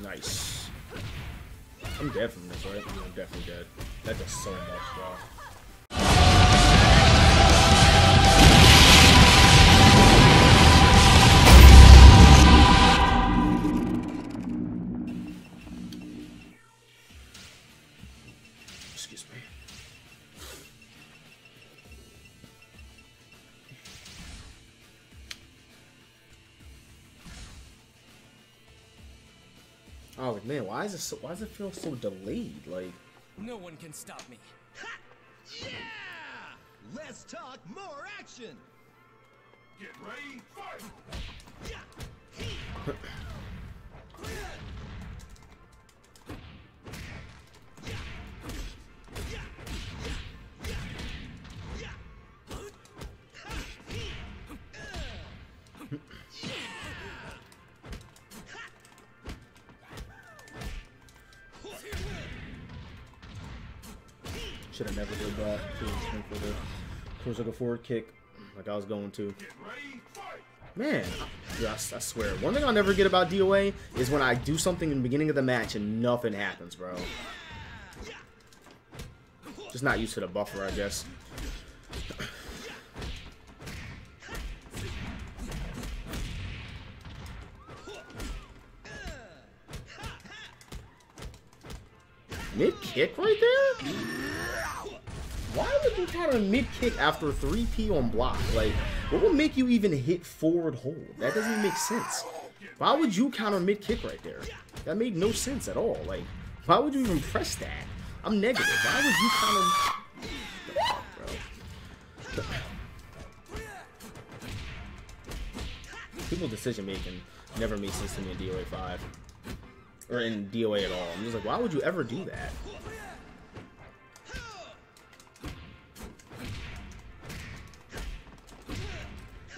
Nice. I'm dead from this, right? I'm definitely dead. That does so much, bro. Oh man, why is it so, why does it feel so delayed? Like No one can stop me. Yeah! Less talk, more action! Get ready, fight! should have never did that. Should for the like a forward kick, like I was going to. Man, I swear, one thing I'll never get about DOA is when I do something in the beginning of the match and nothing happens, bro. Just not used to the buffer, I guess. Mid kick right there? Counter mid kick after 3P on block? Like, what would make you even hit forward hold? That doesn't make sense. Why would you counter mid kick right there? That made no sense at all. Like, why would you even press that? I'm negative. Why would you counter? Bro. People's decision making never made sense to me in DOA 5 or in DOA at all. I'm just like, why would you ever do that?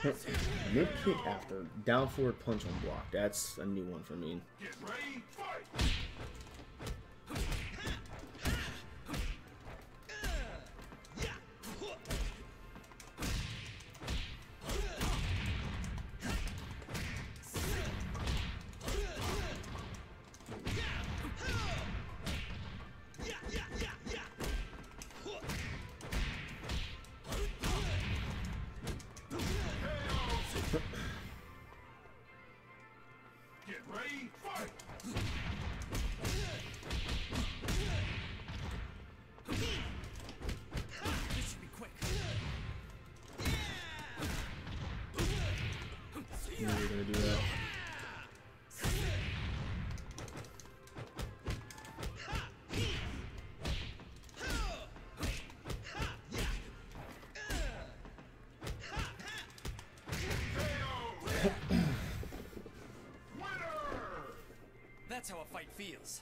Mid kick after down forward punch on block. That's a new one for me. Get ready, fight! How a fight feels.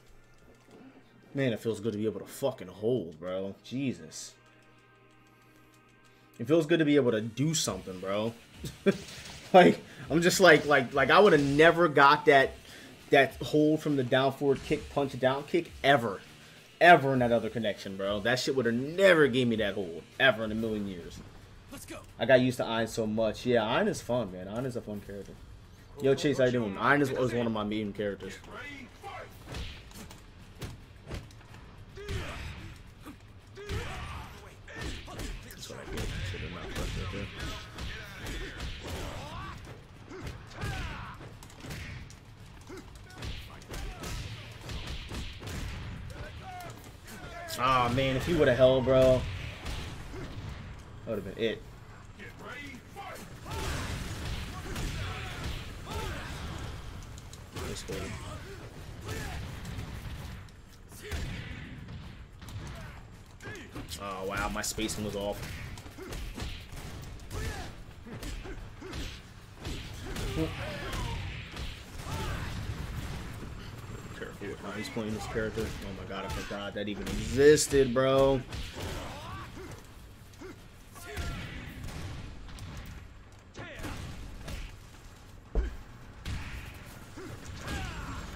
Man, it feels good to be able to fucking hold, bro. Jesus. It feels good to be able to do something, bro. like I'm just like like like I would have never got that that hold from the down forward kick punch down kick ever. Ever in that other connection, bro. That shit would have never gave me that hold. Ever in a million years. Let's go. I got used to Ein so much. Yeah, Ein is fun, man. Ein is a fun character. Yo, Chase, how you doing? Ein is, was one of my main characters. Man, if he would have held, bro, that would have been it. Oh wow, my spacing was off with he's playing this character. Oh my god, I forgot that even existed, bro.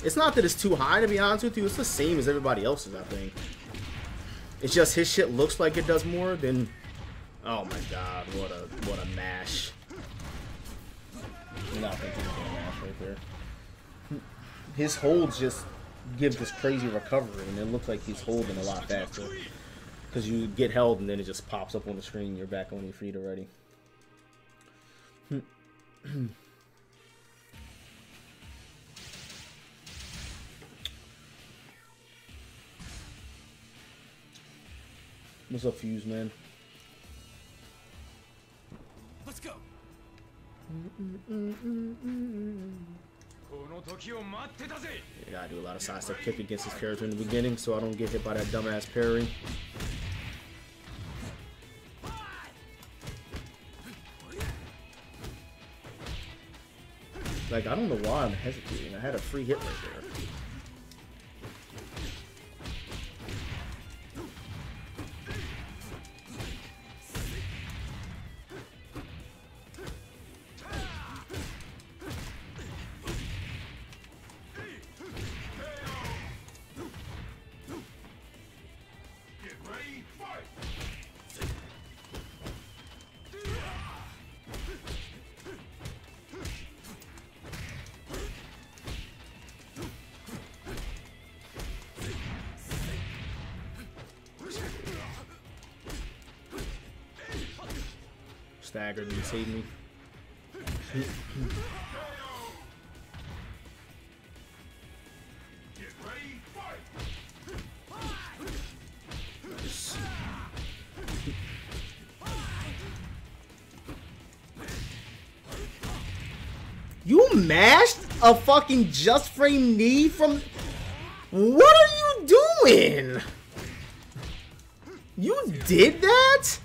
It's not that it's too high, to be honest with you. It's the same as everybody else's, I think. It's just his shit looks like it does more than. Oh my god, what a what a mash. Nothing to mash right there. his holds just give this crazy recovery, and it looks like he's holding a lot faster. Because you get held, and then it just pops up on the screen, you're back on your feet already. What's up, Fuse, man? Let's go. Mm -mm -mm you gotta do a lot of sidestep kick against his character in the beginning so I don't get hit by that dumbass parry. Like, I don't know why I'm hesitating. I had a free hit right there. Staggered and me. You mashed a fucking just frame knee from. What are you doing? You did that?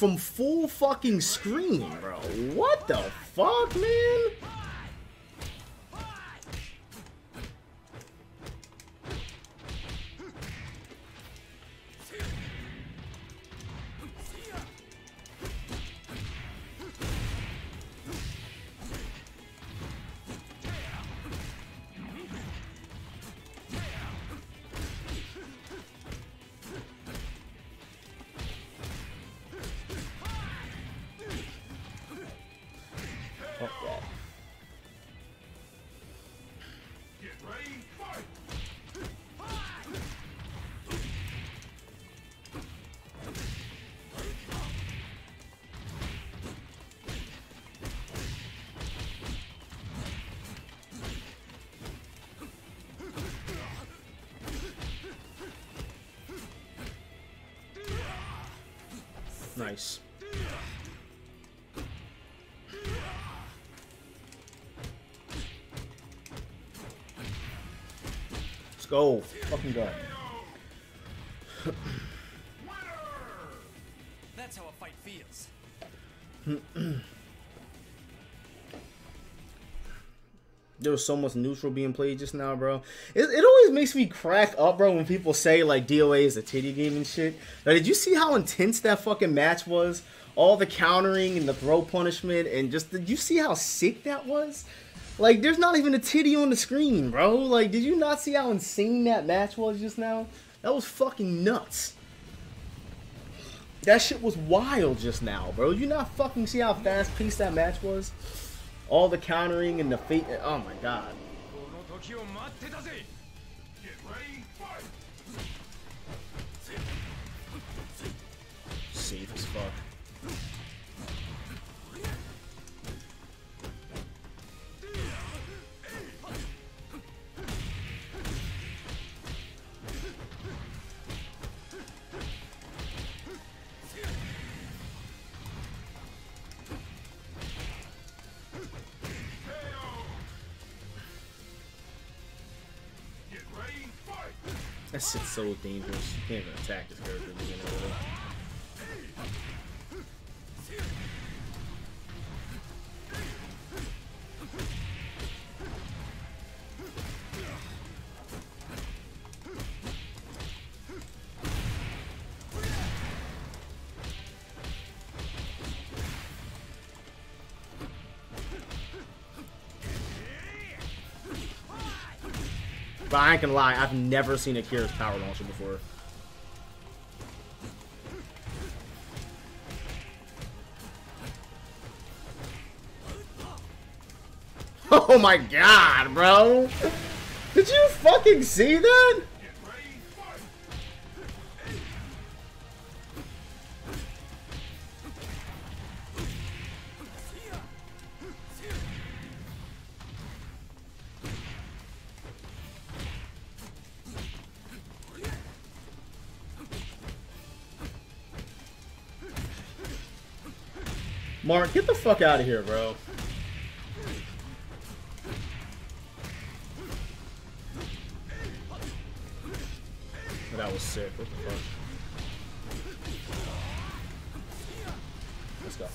From full fucking screen, bro? What the fuck, man? Nice. Let's go. Fucking go. That's how a fight feels. There was so much neutral being played just now, bro. It, it always makes me crack up, bro, when people say like DOA is a titty game and shit. Now, did you see how intense that fucking match was? All the countering and the throw punishment and just did you see how sick that was? Like, there's not even a titty on the screen, bro. Like, did you not see how insane that match was just now? That was fucking nuts. That shit was wild just now, bro. You not fucking see how fast paced that match was? all the countering and the feet. Oh my god. Safe as fuck. That shit's so dangerous. You can't even attack this character. I gonna lie, I've never seen Akira's power launcher before. Oh my god, bro! Did you fucking see that? Mark, get the fuck out of here, bro. That was sick. What the fuck? Let's go.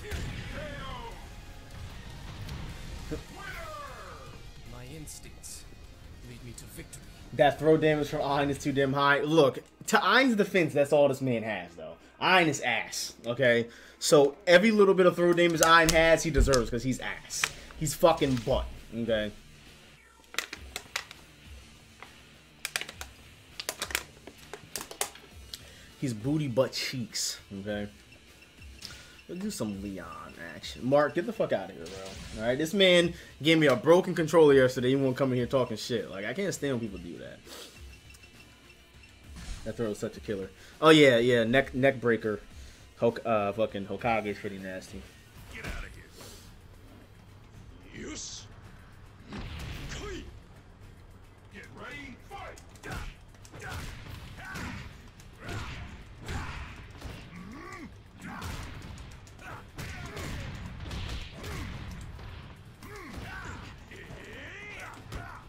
My instincts lead me to victory. That throw damage from Ein is too damn high. Look, to Ein's defense, that's all this man has, though. Ein is ass, okay? So every little bit of throw damage Ein has, he deserves because he's ass. He's fucking butt, okay? He's booty butt cheeks, okay? Let's do some Leon action. Mark, get the fuck out of here, bro. Alright, this man gave me a broken controller yesterday. He won't come in here talking shit. Like, I can't stand when people do that. That throw is such a killer. Oh, yeah, yeah, neck neck breaker. Hok uh, fucking Hokage is pretty nasty. Get out of here. Yes. Get ready, fight.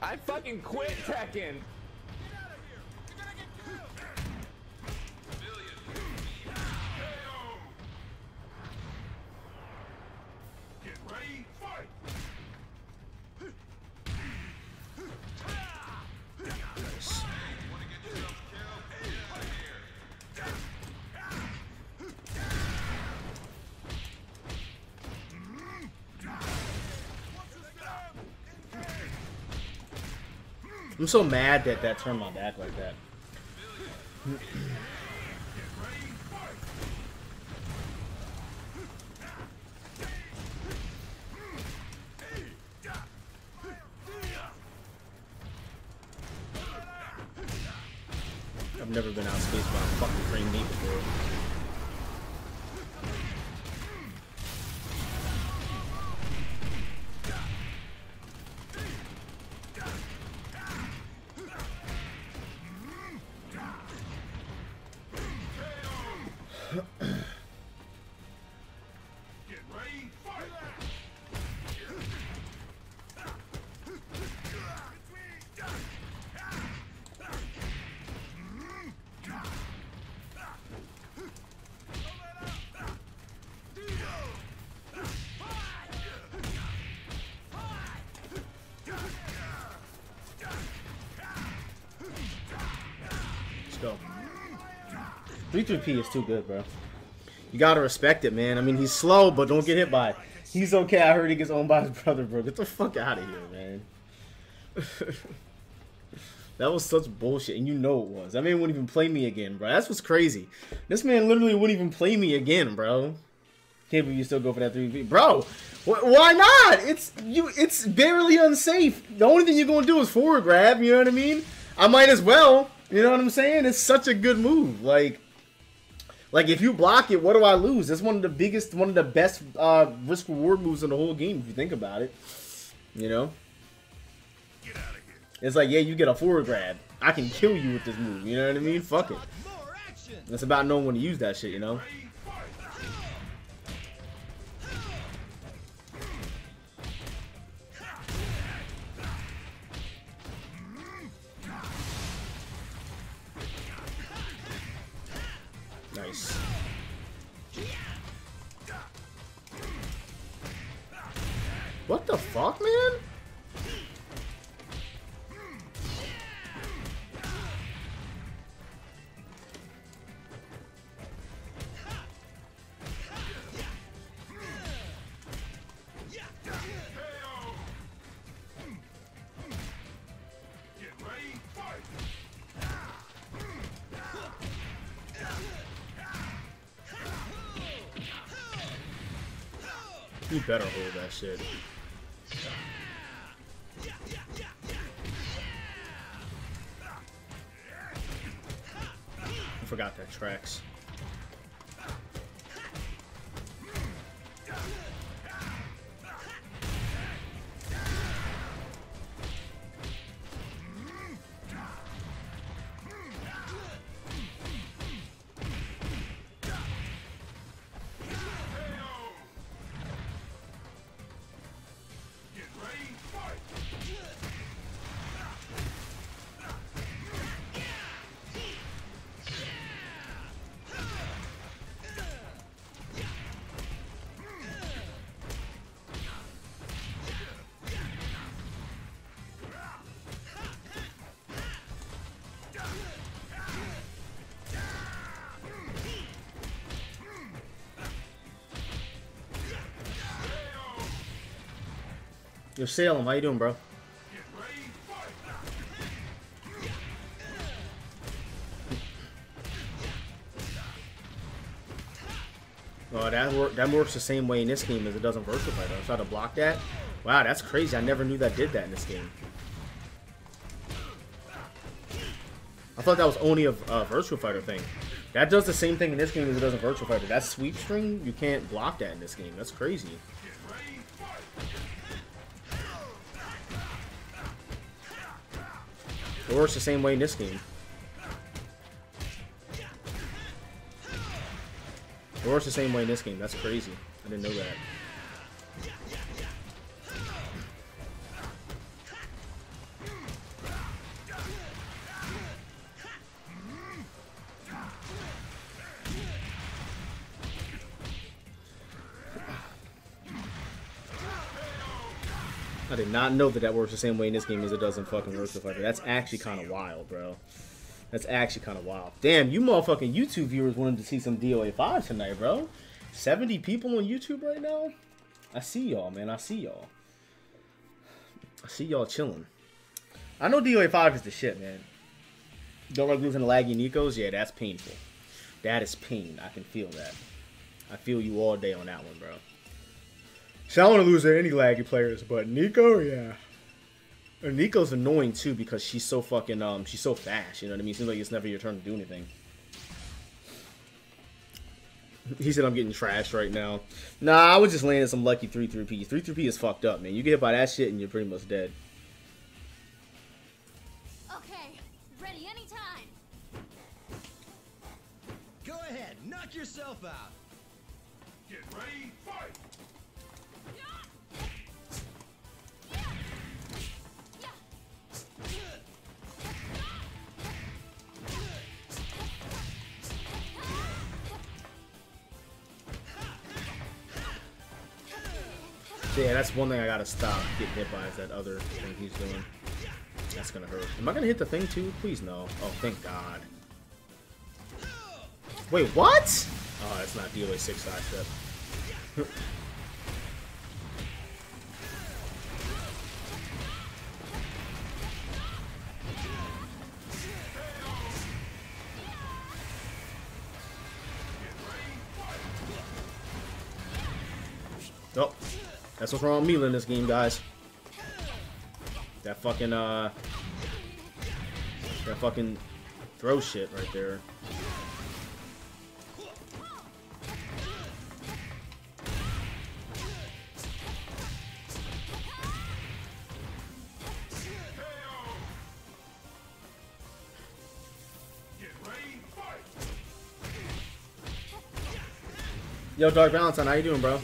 I fucking quit Tekken. I'm so mad that that turned my back like that. I've never been outspaced by a fucking frame knee before. 3-3P is too good, bro. You gotta respect it, man. I mean, he's slow, but don't get hit by it. He's okay. I heard he gets owned by his brother, bro. Get the fuck out of here, man. that was such bullshit, and you know it was. That man wouldn't even play me again, bro. That's what's crazy. This man literally wouldn't even play me again, bro. Can't believe you still go for that 3v. Bro, wh why not? It's you. It's barely unsafe. The only thing you're gonna do is forward grab. You know what I mean? I might as well. You know what I'm saying? It's such a good move. Like, like if you block it, what do I lose? It's one of the biggest, one of the best uh, risk reward moves in the whole game. If you think about it, you know. Get out of here. It's like, yeah, you get a forward grab. I can kill you with this move. You know what I mean? Fuck it. It's about knowing when to use that shit. You know. What the fuck, man? You better hold that shit. Tracks. Yo, Salem, how you doing, bro? Oh, that work that works the same way in this game as it does in Virtua Fighter. I try to block that. Wow, that's crazy. I never knew that did that in this game. I thought that was only a, a Virtua Fighter thing. That does the same thing in this game as it does in Virtua Fighter. That sweep string, you can't block that in this game. That's crazy. Works the same way in this game. It works the same way in this game. That's crazy. I didn't know that. Not know that that works the same way in this game as it does in fucking Virtua Fighter. That's actually kind of wild, bro. That's actually kind of wild. Damn, you motherfucking YouTube viewers wanted to see some DOA 5 tonight, bro. 70 people on YouTube right now? I see y'all, man. I see y'all. I see y'all chilling. I know DOA 5 is the shit, man. Don't like losing laggy Nikos? Yeah, that's painful. That is pain. I can feel that. I feel you all day on that one, bro. So I don't want to lose to any laggy players, but Nico, yeah. And Nico's annoying too because she's so fucking um she's so fast, you know what I mean? Seems like it's never your turn to do anything. He said I'm getting trashed right now. Nah, I was just landing some lucky 3 3P. 3 3P is fucked up, man. You get hit by that shit and you're pretty much dead. Okay, ready anytime. Go ahead, knock yourself out. Get ready, So yeah, that's one thing I gotta stop getting hit by is that other thing he's doing. That's gonna hurt. Am I gonna hit the thing too? Please no. Oh, thank God. Wait, what? Oh, it's not DOA 6 side that's what's wrong with Mila in this game, guys. That fucking, uh... That fucking throw shit right there. Yo, Dark Valentine, how you doing, bro?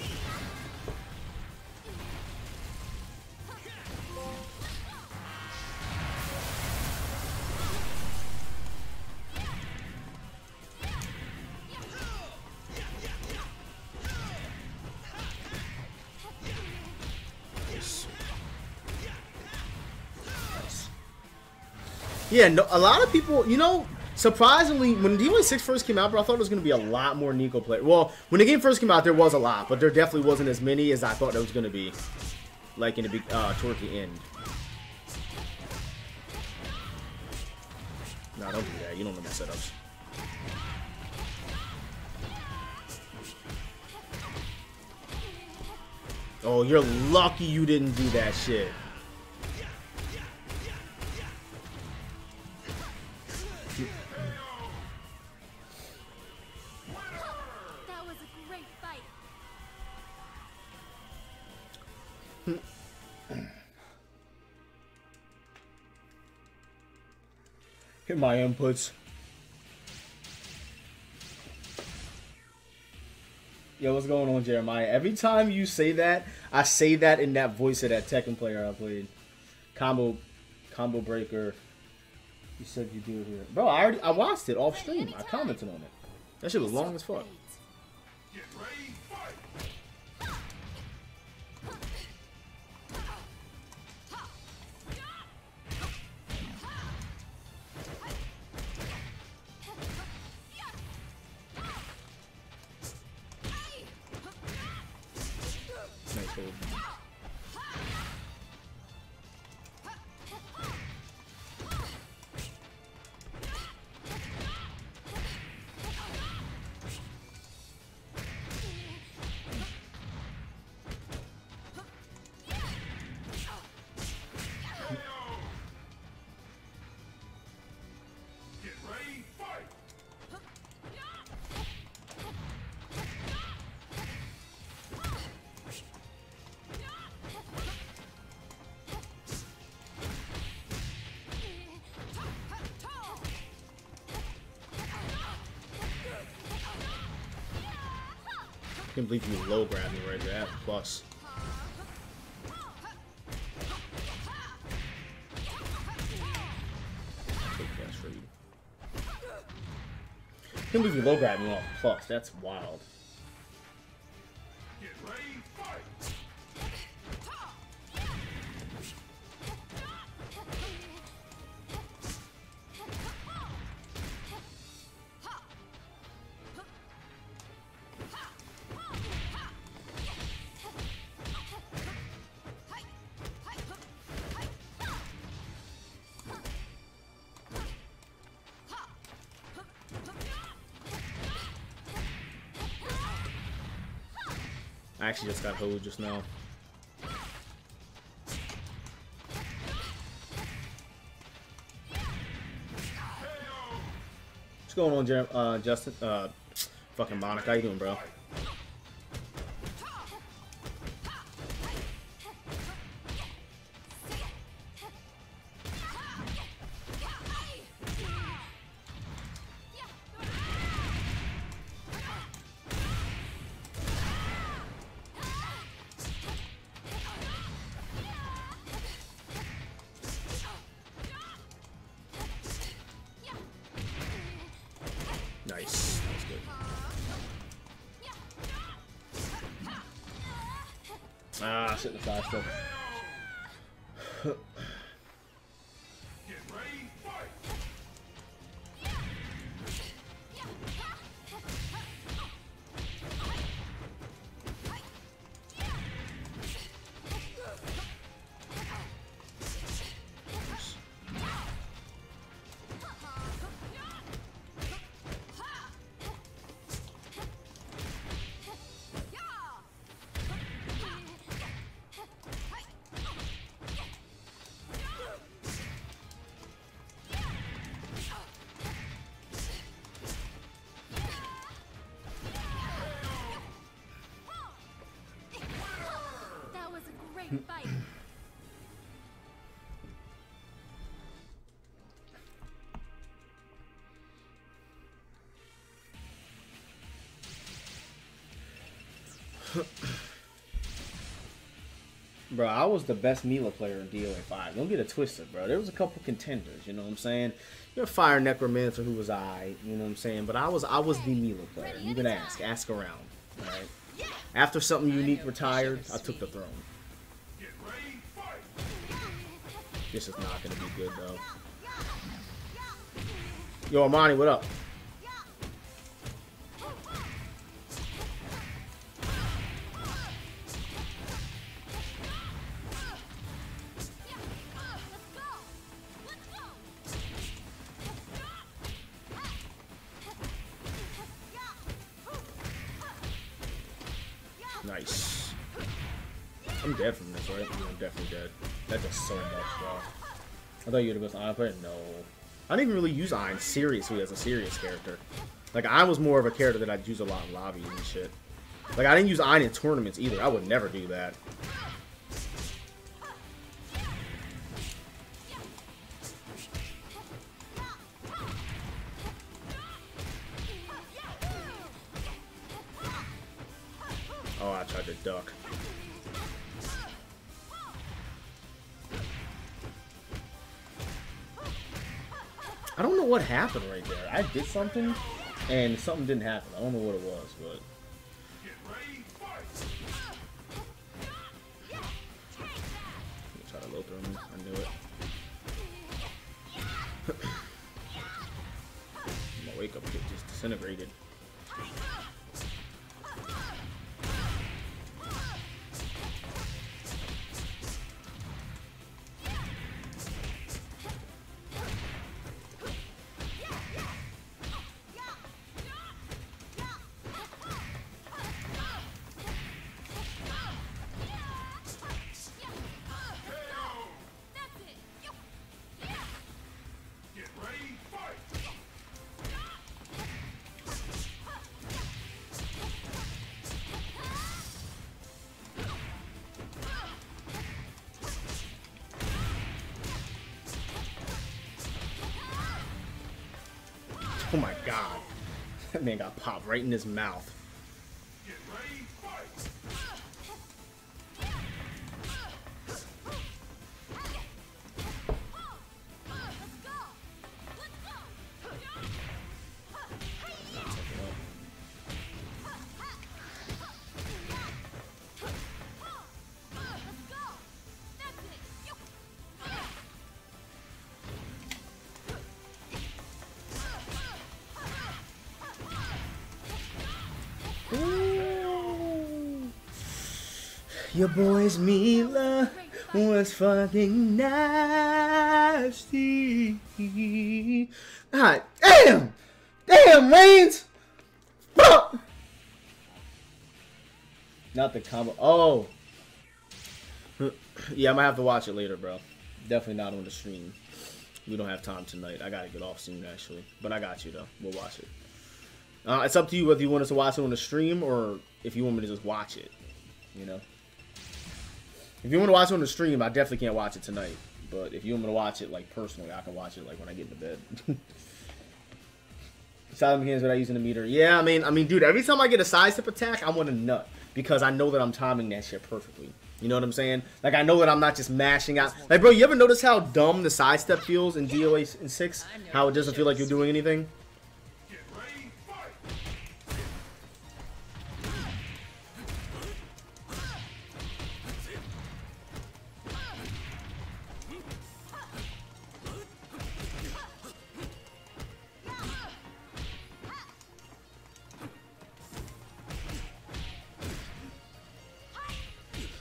Yeah, no, a lot of people, you know, surprisingly, when DOA 6 first came out, bro, I thought it was going to be a lot more Nico players. Well, when the game first came out, there was a lot, but there definitely wasn't as many as I thought there was going to be, like in the big, uh, toward the end. No, don't do that. You don't know my setups. Oh, you're lucky you didn't do that shit. My inputs. Yo, what's going on, Jeremiah? Every time you say that, I say that in that voice of that Tekken player I played. Combo, combo breaker. You said you do it here, bro. I already I watched it off stream. I commented on it. That shit was long as fuck. Nice Can't believe you low grabbed me right there. Plus. You. Can't believe you low grabbed me off plus. That's wild. Get ready, fight! Actually just got hold just now. What's going on, Jer- uh, Justin? Uh, fucking Monica, how you doing, bro? Nice. That was good. Ah, shit, the flash stuff. Bro, I was the best Mila player in DOA 5. Don't get it twisted, bro. There was a couple contenders, you know what I'm saying? You're Fire Necromancer who was I, you know what I'm saying? But I was I was the Mila player. You can ask. Ask around. Alright? After something unique retired, I took the throne. This is not gonna be good though. Yo, Amani, what up? I thought you'd have gone Iron player. No. I didn't even really use Iron seriously as a serious character. Like, I was more of a character that I'd use a lot in lobbies and shit. Like, I didn't use Iron in tournaments either. I would never do that. Oh, I tried to duck. What happened right there. I did something, and something didn't happen. I don't know what it was, but... Try to throw. I knew it. My wake up just disintegrated. Oh my god. That man got popped right in his mouth. Your boy's Mila was fucking nasty. God damn! Damn, Reigns! Fuck! Not the combo. Oh. yeah, I'm gonna have to watch it later, bro. Definitely not on the stream. We don't have time tonight. I gotta get off soon, actually. But I got you, though. We'll watch it. Uh, it's up to you whether you want us to watch it on the stream or if you want me to just watch it. You know? If you want to watch it on the stream, I definitely can't watch it tonight. But if you want me to watch it like personally, I can watch it like when I get into bed. Silent mechanics without using the meter. Yeah, I mean, I mean, dude, every time I get a side step attack, I want to nut because I know that I'm timing that shit perfectly. You know what I'm saying? Like I know that I'm not just mashing out. Like, bro, you ever notice how dumb the side step feels in DOA in six? How it doesn't feel like you're doing anything?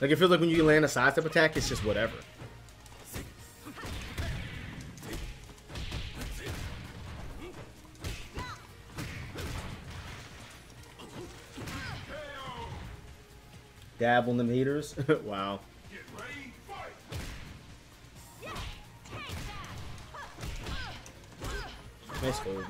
Like it feels like when you land a side step attack, it's just whatever. Dab on them haters. wow. Nice gold.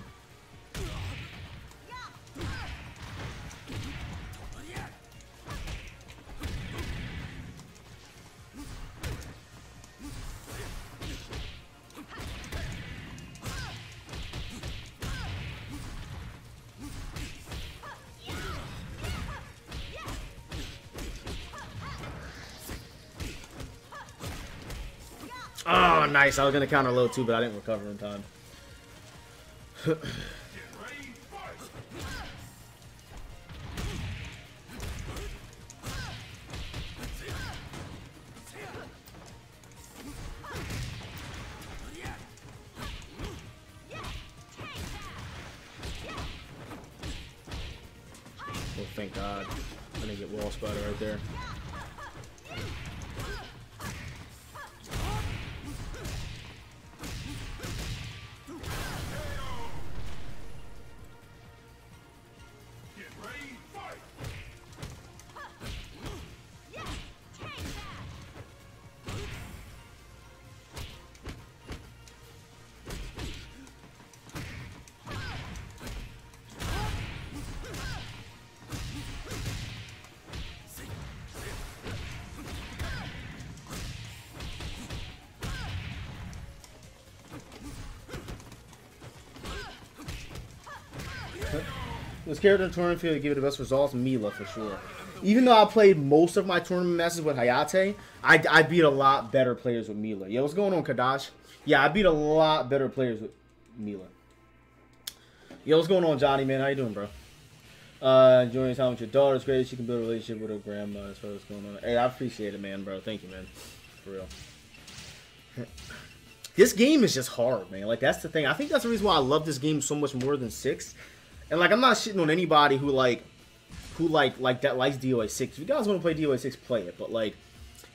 Nice. I was going to counter low too, but I didn't recover in time. Oh, thank God. I didn't get wall spider right there. This character in tournament field give it the best results, Mila for sure. Even though I played most of my tournament matches with Hayate, I, I beat a lot better players with Mila. Yeah, what's going on, Kadash? Yeah, I beat a lot better players with Mila. Yo, what's going on, Johnny, man? How you doing, bro? Uh, enjoying time with your daughter. It's great. She can build a relationship with her grandma as far as going on. Hey, I appreciate it, man, bro. Thank you, man. For real. This game is just hard, man. Like, that's the thing. I think that's the reason why I love this game so much more than 6. And, like, I'm not shitting on anybody who, like, who, like, like that likes DOA 6. If you guys want to play DOA 6, play it. But, like,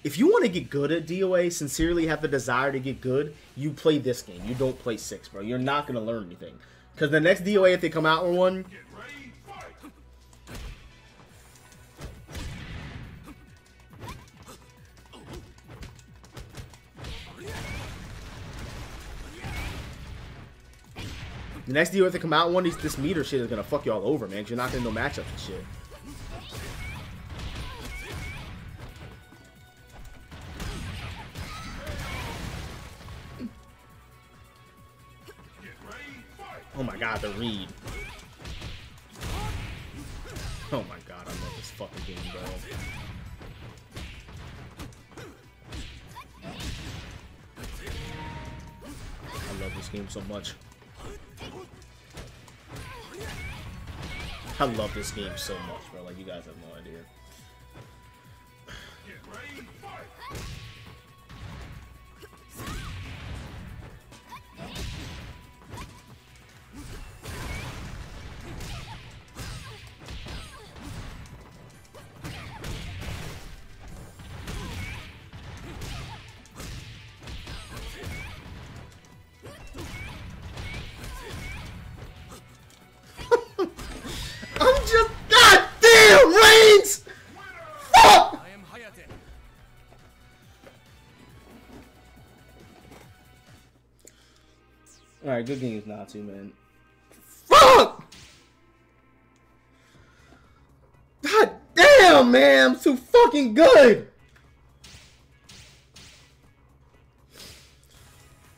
if you want to get good at DOA, sincerely have the desire to get good, you play this game. You don't play 6, bro. You're not to learn anything. Because the next DOA, if they come out with one, the next if they come out one, this meter shit is to fuck you all over, man. you're not to know matchups and shit. Oh my god, the read. Oh my god, I love this fucking game, bro. I love this game so much. I love this game so much, bro. Like, you guys have no. Alright, good games, Natsu, man. Fuck! God damn, man! I'm too fucking good!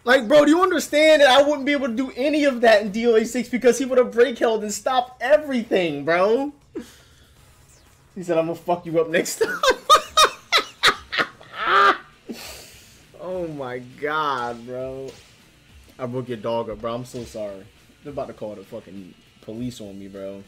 Like, bro, do you understand that I wouldn't be able to do any of that in DOA 6 because he would have break held and stopped everything, bro? He said, I'm gonna fuck you up next time. oh my god, bro. I broke your dog up, bro. I'm so sorry. They're about to call the fucking police on me, bro.